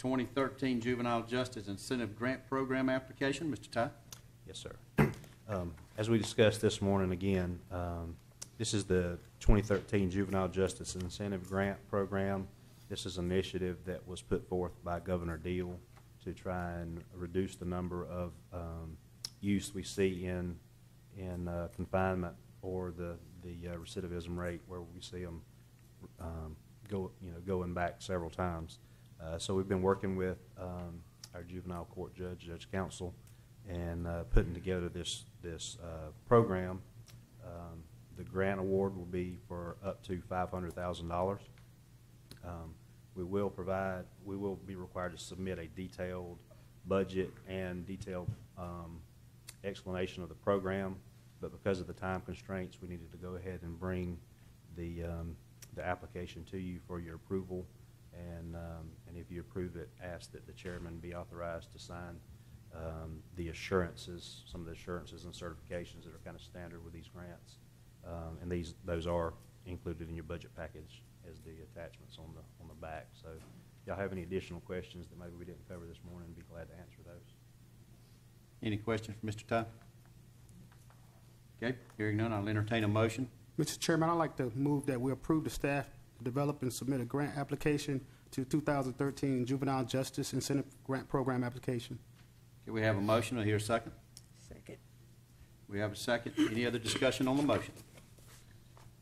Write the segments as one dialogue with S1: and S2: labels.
S1: 2013 Juvenile Justice Incentive Grant Program application. Mr. Ty?
S2: Yes, sir. Um, As we discussed this morning again, um, this is the 2013 Juvenile Justice Incentive Grant Program. This is an initiative that was put forth by Governor Deal to try and reduce the number of um, youths we see in, in uh, confinement or the, the uh, recidivism rate where we see them um, go, you know, going back several times. Uh, So we've been working with um, our juvenile court judge, judge council, and uh, putting together this, this uh, program. Um, The grant award will be for up to $500,000. Um, We will provide, we will be required to submit a detailed budget and detailed um, explanation of the program, but because of the time constraints, we needed to go ahead and bring the, um, the application to you for your approval. And, and if you approve it, ask that the chairman be authorized to sign um, the assurances, some of the assurances and certifications that are kind of standard with these grants. Um, And these, those are included in your budget package as the attachments on the, on the back. So if y'all have any additional questions that maybe we didn't cover this morning, be glad to answer those.
S1: Any questions for Mr. Ty? Okay, hearing none, I'll entertain a motion.
S3: Mr. Chairman, I'd like to move that we approve the staff to develop and submit a grant application to 2013 Juvenile Justice Incentive Grant Program application.
S1: Okay, we have a motion, I hear a second.
S4: Second.
S1: We have a second. Any other discussion on the motion?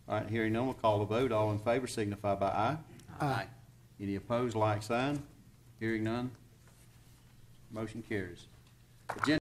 S1: All right, hearing none, we'll call the vote. All in favor signify by aye.
S3: Aye.
S1: Any opposed, like sign. Hearing none, motion carries. Agenda